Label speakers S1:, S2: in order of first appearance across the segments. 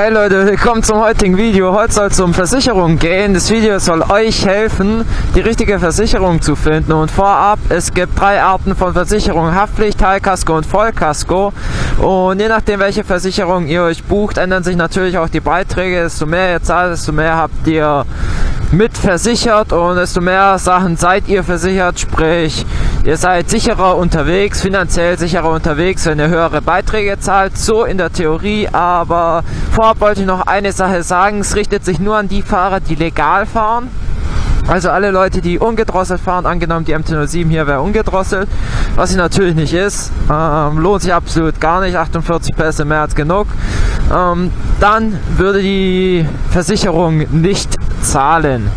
S1: Hey Leute, willkommen zum heutigen Video. Heute soll es um Versicherungen gehen. Das Video soll euch helfen, die richtige Versicherung zu finden. Und vorab, es gibt drei Arten von Versicherungen. Haftpflicht, Teilkasko und Vollkasko. Und je nachdem, welche Versicherung ihr euch bucht, ändern sich natürlich auch die Beiträge. Desto mehr ihr zahlt, desto mehr habt ihr mit versichert und desto mehr Sachen seid ihr versichert, sprich ihr seid sicherer unterwegs, finanziell sicherer unterwegs, wenn ihr höhere Beiträge zahlt, so in der Theorie, aber vorab wollte ich noch eine Sache sagen, es richtet sich nur an die Fahrer, die legal fahren. Also alle Leute, die ungedrosselt fahren, angenommen die MT-07 hier wäre ungedrosselt, was sie natürlich nicht ist, ähm, lohnt sich absolut gar nicht, 48 PS mehr als genug, ähm, dann würde die Versicherung nicht zahlen.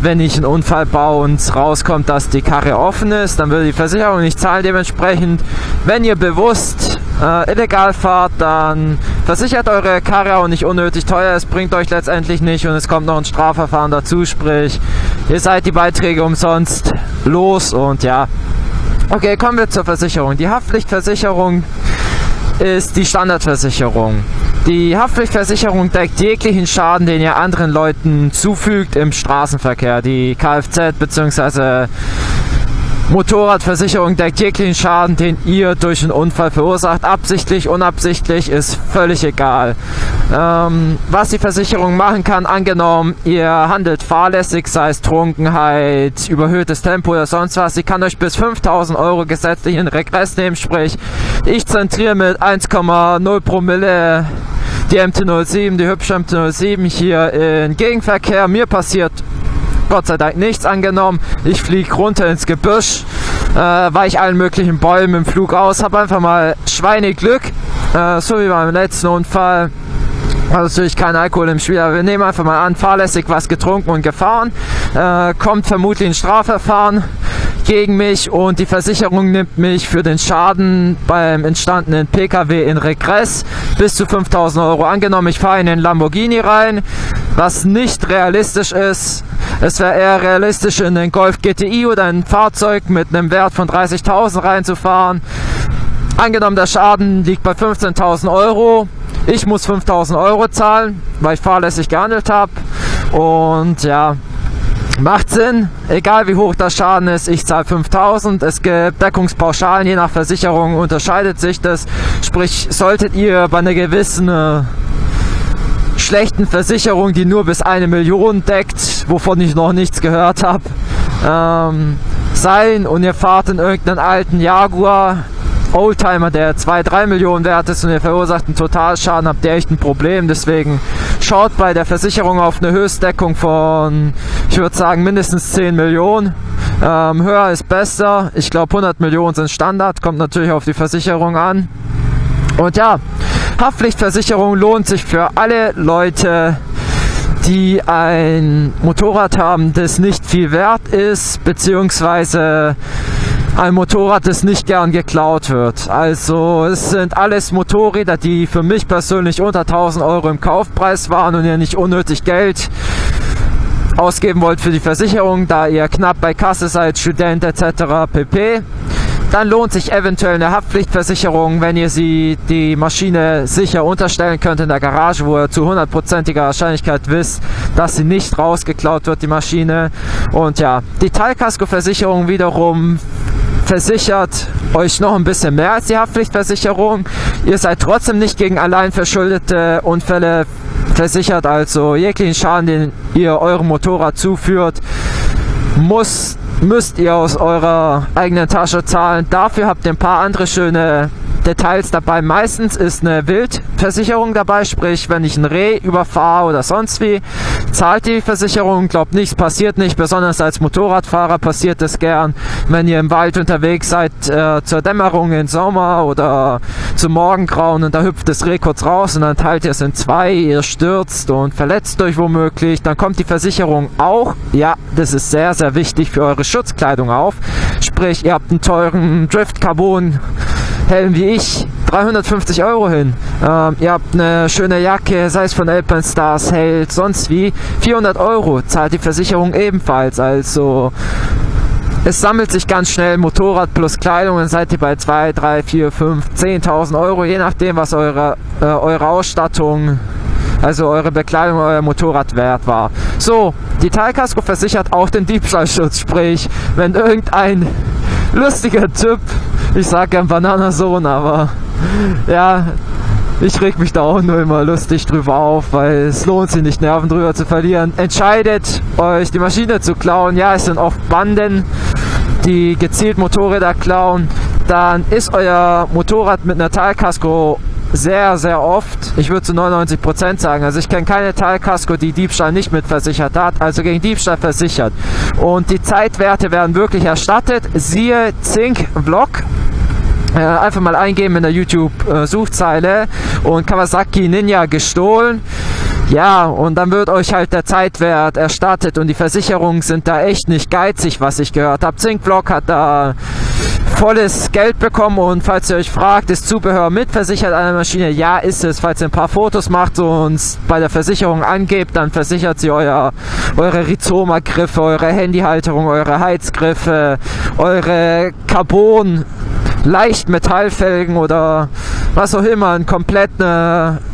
S1: Wenn ich einen Unfall baue und es rauskommt, dass die Karre offen ist, dann würde die Versicherung nicht zahlen. Dementsprechend, wenn ihr bewusst äh, illegal fahrt, dann versichert eure Karre auch nicht unnötig teuer. Es bringt euch letztendlich nicht und es kommt noch ein Strafverfahren dazu. Sprich, ihr seid die Beiträge umsonst los und ja. Okay, kommen wir zur Versicherung. Die Haftpflichtversicherung ist die Standardversicherung. Die Haftpflichtversicherung deckt jeglichen Schaden, den ihr anderen Leuten zufügt im Straßenverkehr. Die Kfz bzw. Motorradversicherung deckt jeglichen Schaden, den ihr durch einen Unfall verursacht. Absichtlich, unabsichtlich, ist völlig egal. Ähm, was die Versicherung machen kann, angenommen, ihr handelt fahrlässig, sei es Trunkenheit, überhöhtes Tempo oder sonst was, sie kann euch bis 5000 Euro gesetzlich in Regress nehmen, sprich, ich zentriere mit 1,0 Promille die MT-07, die hübsche MT-07 hier in Gegenverkehr. Mir passiert Gott sei Dank nichts angenommen. Ich fliege runter ins Gebüsch, äh, weich allen möglichen Bäumen im Flug aus, habe einfach mal Schweineglück, äh, so wie beim letzten Unfall. Also natürlich kein Alkohol im Spiel, aber wir nehmen einfach mal an, fahrlässig was getrunken und gefahren. Äh, kommt vermutlich ein Strafverfahren gegen mich und die Versicherung nimmt mich für den Schaden beim entstandenen Pkw in Regress bis zu 5000 Euro angenommen. Ich fahre in den Lamborghini rein, was nicht realistisch ist. Es wäre eher realistisch, in den Golf GTI oder ein Fahrzeug mit einem Wert von 30.000 reinzufahren. Angenommen, der Schaden liegt bei 15.000 Euro. Ich muss 5.000 Euro zahlen, weil ich fahrlässig gehandelt habe. Und ja, Macht Sinn, egal wie hoch der Schaden ist, ich zahle 5000. Es gibt Deckungspauschalen, je nach Versicherung unterscheidet sich das. Sprich, solltet ihr bei einer gewissen äh, schlechten Versicherung, die nur bis eine Million deckt, wovon ich noch nichts gehört habe, ähm, sein und ihr fahrt in irgendeinen alten Jaguar Oldtimer, der 2, 3 Millionen wert ist und ihr verursacht einen Totalschaden, habt ihr echt ein Problem. Deswegen schaut bei der Versicherung auf eine Höchstdeckung von, ich würde sagen, mindestens 10 Millionen. Ähm, höher ist besser. Ich glaube 100 Millionen sind Standard, kommt natürlich auf die Versicherung an. Und ja, Haftpflichtversicherung lohnt sich für alle Leute, die ein Motorrad haben, das nicht viel wert ist, beziehungsweise ein Motorrad, das nicht gern geklaut wird. Also es sind alles Motorräder, die für mich persönlich unter 1000 Euro im Kaufpreis waren und ihr nicht unnötig Geld ausgeben wollt für die Versicherung, da ihr knapp bei Kasse seid, Student etc. pp dann lohnt sich eventuell eine Haftpflichtversicherung, wenn ihr sie die Maschine sicher unterstellen könnt in der Garage, wo ihr zu hundertprozentiger Wahrscheinlichkeit wisst, dass sie nicht rausgeklaut wird, die Maschine. Und ja, die Teilkaskoversicherung wiederum versichert euch noch ein bisschen mehr als die Haftpflichtversicherung. Ihr seid trotzdem nicht gegen allein verschuldete Unfälle versichert, also jeglichen Schaden, den ihr eurem Motorrad zuführt, muss müsst ihr aus eurer eigenen Tasche zahlen. Dafür habt ihr ein paar andere schöne Details dabei. Meistens ist eine Wildversicherung dabei, sprich, wenn ich ein Reh überfahre oder sonst wie, zahlt die Versicherung. Glaubt nichts passiert nicht, besonders als Motorradfahrer passiert es gern, wenn ihr im Wald unterwegs seid äh, zur Dämmerung im Sommer oder zum Morgengrauen und da hüpft das Reh kurz raus und dann teilt ihr es in zwei, ihr stürzt und verletzt euch womöglich. Dann kommt die Versicherung auch, ja, das ist sehr, sehr wichtig für eure Schutzkleidung auf. Sprich, ihr habt einen teuren Drift Carbon Helm wie ich 350 Euro hin. Ähm, ihr habt eine schöne Jacke, sei es von Alpenstars, Held, sonst wie. 400 Euro zahlt die Versicherung ebenfalls. Also es sammelt sich ganz schnell Motorrad plus Kleidung, dann seid ihr bei 2, 3, 4, 5, 10.000 Euro, je nachdem, was eure, äh, eure Ausstattung also eure Bekleidung, euer Motorrad wert war. So, die Teilkasko versichert auch den Diebstahlschutz, sprich, wenn irgendein lustiger Typ, ich sag gern Bananasohn, aber ja, ich reg mich da auch nur immer lustig drüber auf, weil es lohnt sich nicht, Nerven drüber zu verlieren. Entscheidet euch, die Maschine zu klauen. Ja, es sind oft Banden, die gezielt Motorräder klauen. Dann ist euer Motorrad mit einer Teilkasko sehr, sehr oft, ich würde zu 99% sagen, also ich kenne keine Teilkasko, die Diebstahl nicht mitversichert hat, also gegen Diebstahl versichert. Und die Zeitwerte werden wirklich erstattet. Siehe Zink Vlog äh, einfach mal eingeben in der YouTube-Suchzeile und Kawasaki Ninja gestohlen. Ja, und dann wird euch halt der Zeitwert erstattet und die Versicherungen sind da echt nicht geizig, was ich gehört habe. Zinkblock hat da volles Geld bekommen und falls ihr euch fragt, ist Zubehör mitversichert an der Maschine? Ja, ist es. Falls ihr ein paar Fotos macht und bei der Versicherung angebt, dann versichert sie euer, eure Rhizoma-Griffe, eure Handyhalterung, eure Heizgriffe, eure Carbon Leichtmetallfelgen oder was auch immer, ein kompletten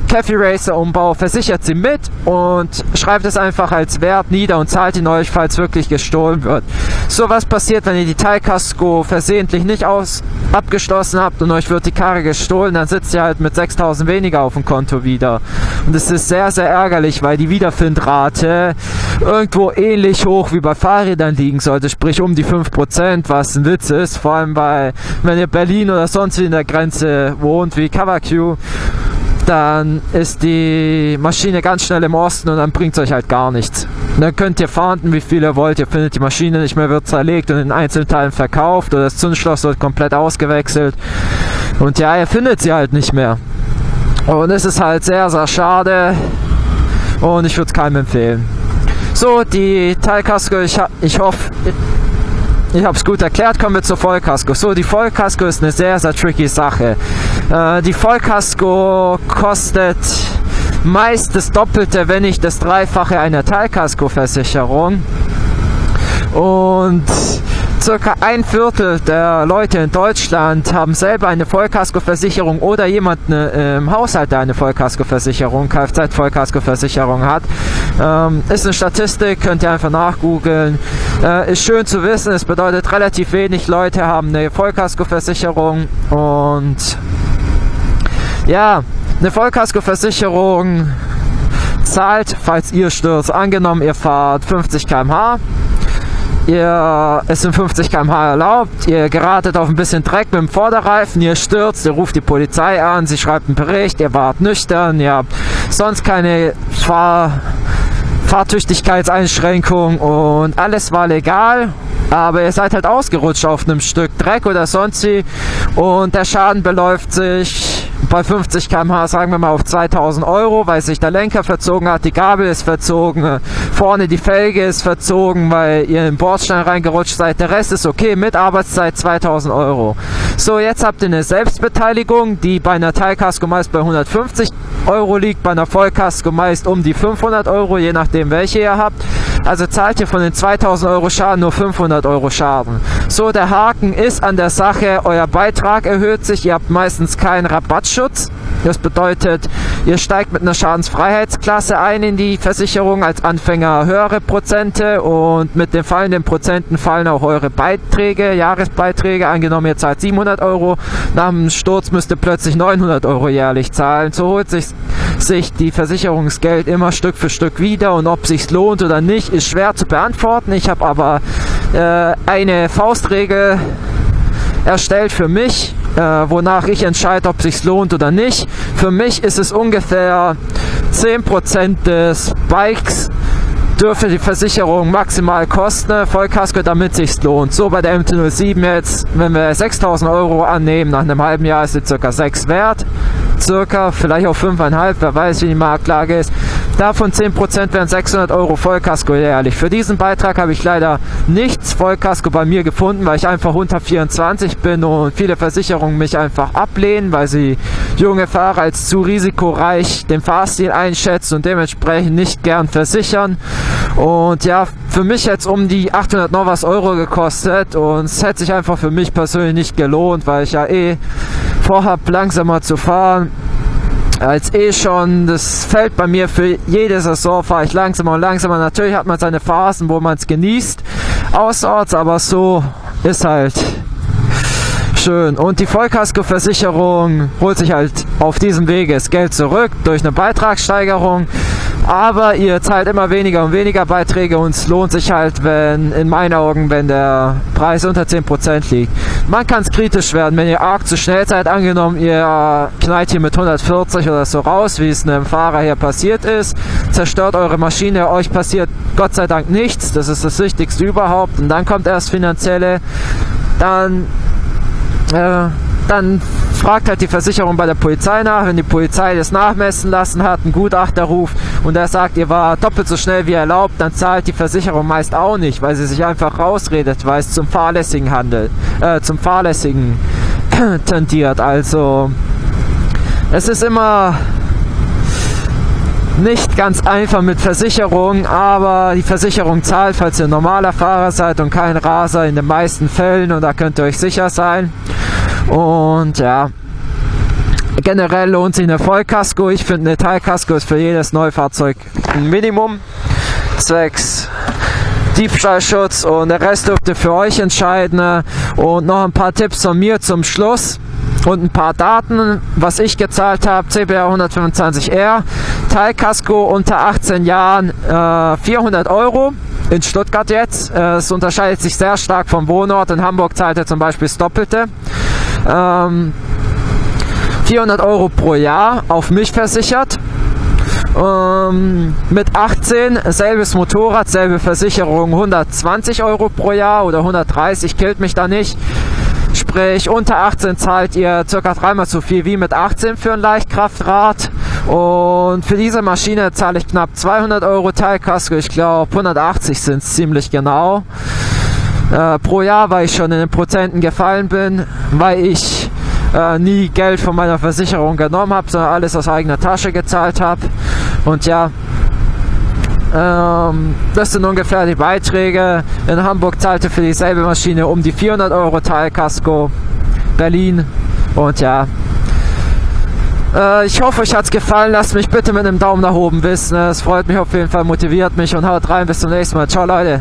S1: Cafe Racer Umbau, versichert sie mit und schreibt es einfach als Wert nieder und zahlt ihn euch, falls wirklich gestohlen wird. So was passiert, wenn ihr die Teilkasko versehentlich nicht aus abgeschlossen habt und euch wird die Karre gestohlen, dann sitzt ihr halt mit 6000 weniger auf dem Konto wieder. Und es ist sehr, sehr ärgerlich, weil die Wiederfindrate irgendwo ähnlich hoch wie bei Fahrrädern liegen sollte, sprich um die 5%, was ein Witz ist, vor allem bei, wenn ihr Berlin oder sonst wie in der Grenze wohnt, wie Kawakyu, dann ist die Maschine ganz schnell im Osten und dann bringt es euch halt gar nichts. Und dann könnt ihr fahnden, wie viel ihr wollt, ihr findet die Maschine nicht mehr, wird zerlegt und in Einzelteilen verkauft oder das Zündschloss wird komplett ausgewechselt. Und ja, ihr findet sie halt nicht mehr. Und es ist halt sehr, sehr schade und ich würde es keinem empfehlen. So, die Teilkasko, ich, ich hoffe, ich habe es gut erklärt, kommen wir zur Vollkasko. So, die Vollkasko ist eine sehr, sehr tricky Sache. Äh, die Vollkasko kostet meist das Doppelte, wenn nicht das Dreifache einer Teilkasko-Versicherung. Und circa ein Viertel der Leute in Deutschland haben selber eine Vollkaskoversicherung oder jemanden äh, im Haushalt, der eine Vollkaskoversicherung, Kfz-Vollkaskoversicherung hat. Ähm, ist eine Statistik, könnt ihr einfach nachgoogeln. Äh, ist schön zu wissen, es bedeutet relativ wenig Leute haben eine Vollkaskoversicherung und ja, eine Vollkaskoversicherung zahlt, falls ihr stürzt. Angenommen, ihr fahrt 50 km/h ihr, es sind 50 km/h erlaubt, ihr geratet auf ein bisschen Dreck mit dem Vorderreifen, ihr stürzt, ihr ruft die Polizei an, sie schreibt einen Bericht, ihr wart nüchtern, ihr habt sonst keine Fahr Fahrtüchtigkeitseinschränkung und alles war legal, aber ihr seid halt ausgerutscht auf einem Stück Dreck oder sonst wie. Und der Schaden beläuft sich bei 50 km/h sagen wir mal auf 2000 Euro, weil sich der Lenker verzogen hat, die Gabel ist verzogen, vorne die Felge ist verzogen, weil ihr in den Bordstein reingerutscht seid. Der Rest ist okay, mit Arbeitszeit 2000 Euro. So, jetzt habt ihr eine Selbstbeteiligung, die bei einer Teilkasko meist bei 150 Euro liegt, bei einer Vollkasko meist um die 500 Euro, je nachdem welche ihr habt. Also zahlt ihr von den 2000 Euro Schaden nur 500 Euro Schaden. So, der Haken ist an der Sache, euer Beitrag erhöht sich, ihr habt meistens keinen Rabattschutz. Das bedeutet, ihr steigt mit einer Schadensfreiheitsklasse ein in die Versicherung als Anfänger höhere Prozente und mit den fallenden Prozenten fallen auch eure Beiträge, Jahresbeiträge. Angenommen, ihr zahlt 700 Euro, nach dem Sturz müsst ihr plötzlich 900 Euro jährlich zahlen. So holt sich, sich die Versicherungsgeld immer Stück für Stück wieder und ob sich's lohnt oder nicht, ist schwer zu beantworten. Ich habe aber äh, eine Faustregel erstellt für mich, äh, wonach ich entscheide, ob es sich lohnt oder nicht. Für mich ist es ungefähr 10% des Bikes dürfte die Versicherung maximal kosten, Vollkasko, damit sich lohnt. So bei der MT-07 jetzt, wenn wir 6000 Euro annehmen, nach einem halben Jahr ist sie ca. 6 wert circa, vielleicht auch 5,5, wer weiß, wie die Marktlage ist. Davon 10% wären 600 Euro Vollkasko jährlich. Für diesen Beitrag habe ich leider nichts Vollkasko bei mir gefunden, weil ich einfach unter 24 bin und viele Versicherungen mich einfach ablehnen, weil sie junge Fahrer als zu risikoreich den Fahrstil einschätzen und dementsprechend nicht gern versichern. Und ja, für mich jetzt um die 800 noch was Euro gekostet und es hätte sich einfach für mich persönlich nicht gelohnt, weil ich ja eh vorhabe langsamer zu fahren als eh schon, das fällt bei mir für jede Saison, fahre ich langsamer und langsamer. Natürlich hat man seine Phasen, wo man es genießt, außerorts, aber so ist halt schön. Und die Vollkaskoversicherung holt sich halt auf diesem Wege das Geld zurück durch eine Beitragssteigerung. Aber ihr zahlt immer weniger und weniger Beiträge und es lohnt sich halt, wenn in meinen Augen, wenn der Preis unter 10% liegt. Man kann es kritisch werden, wenn ihr arg zu schnell seid. Angenommen, ihr knallt hier mit 140 oder so raus, wie es einem Fahrer hier passiert ist, zerstört eure Maschine, euch passiert Gott sei Dank nichts. Das ist das Wichtigste überhaupt. Und dann kommt erst finanzielle. Dann äh, dann fragt halt die Versicherung bei der Polizei nach. Wenn die Polizei das nachmessen lassen hat, einen Gutachterruf und er sagt, ihr war doppelt so schnell wie erlaubt, dann zahlt die Versicherung meist auch nicht, weil sie sich einfach rausredet, weil es zum fahrlässigen Handel, äh, zum fahrlässigen tendiert. Also es ist immer nicht ganz einfach mit Versicherung, aber die Versicherung zahlt, falls ihr normaler Fahrer seid und kein Raser in den meisten Fällen und da könnt ihr euch sicher sein. Und ja, generell lohnt sich eine Vollkasko. Ich finde eine Teilkasko ist für jedes Neufahrzeug ein Minimum. Zwecks Diebstahlschutz und der Rest dürfte für euch entscheiden. Und noch ein paar Tipps von mir zum Schluss und ein paar Daten, was ich gezahlt habe, CBR 125R, Teilkasko unter 18 Jahren äh, 400 Euro in Stuttgart jetzt. Äh, es unterscheidet sich sehr stark vom Wohnort. In Hamburg zahlt er zum Beispiel das Doppelte. Ähm, 400 Euro pro Jahr auf mich versichert. Ähm, mit 18, selbes Motorrad, selbe Versicherung, 120 Euro pro Jahr oder 130, killt mich da nicht. Sprich, unter 18 zahlt ihr circa dreimal so viel wie mit 18 für ein Leichtkraftrad. Und für diese Maschine zahle ich knapp 200 Euro Teilkasko. Ich glaube 180 sind es ziemlich genau. Äh, pro Jahr, weil ich schon in den Prozenten gefallen bin, weil ich äh, nie Geld von meiner Versicherung genommen habe, sondern alles aus eigener Tasche gezahlt habe. Und ja, ähm, das sind ungefähr die Beiträge. In Hamburg zahlte für dieselbe Maschine um die 400 Euro Teilkasko. Berlin. Und ja. Äh, ich hoffe, euch hat es gefallen. Lasst mich bitte mit einem Daumen nach oben wissen. Es freut mich auf jeden Fall, motiviert mich und haut rein. Bis zum nächsten Mal. Ciao, Leute.